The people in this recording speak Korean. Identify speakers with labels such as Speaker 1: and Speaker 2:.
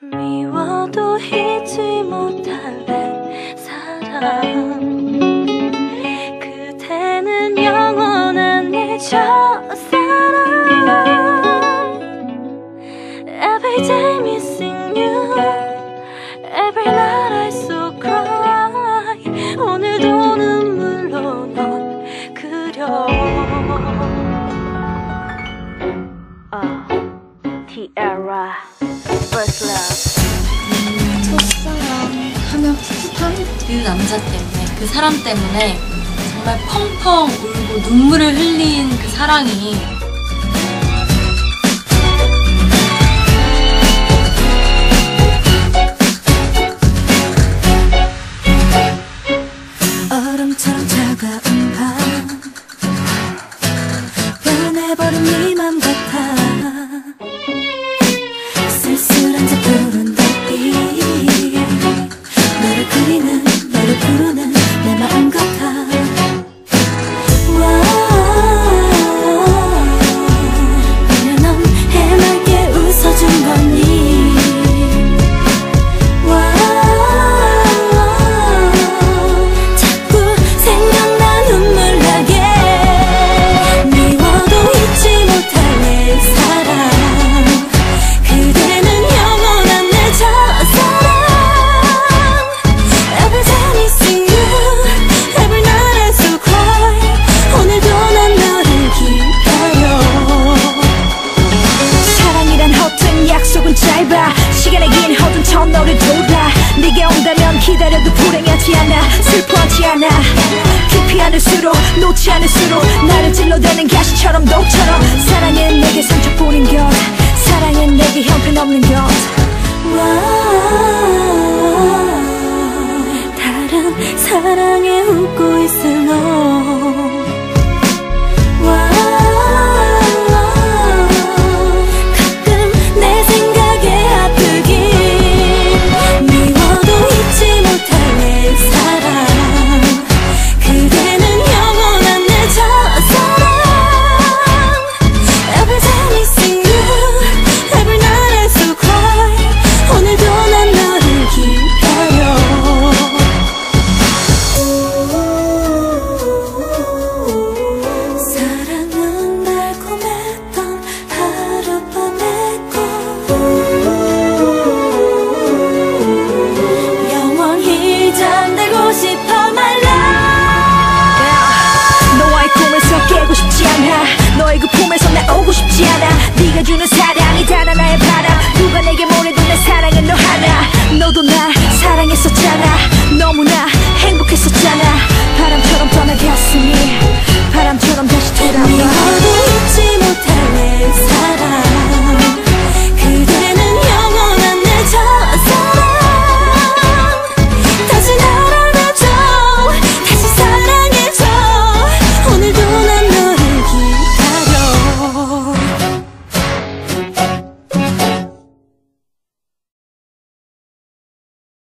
Speaker 1: 미워도 잊지 못할 내 사랑 Tiara First
Speaker 2: 첫사랑 하면 풋풋한 그 남자 때문에 그 사람 때문에 정말 펑펑 울고 눈물을 흘린 그 사랑이
Speaker 1: 얼음처럼 차가운 밤 변해버린 네맘
Speaker 3: 긴 허튼 터널을 돌아. 네가 온다면 기다려도 불행하지 않아. 슬퍼하지 않아. 깊이 않을수록 놓지 않을수록 나를 찔러대는 가시처럼 너처럼 사랑은 내게 상처뿐인 것. 사랑은 내게 형편없는 것.
Speaker 1: 와. 다른 사랑에 웃고 있을 너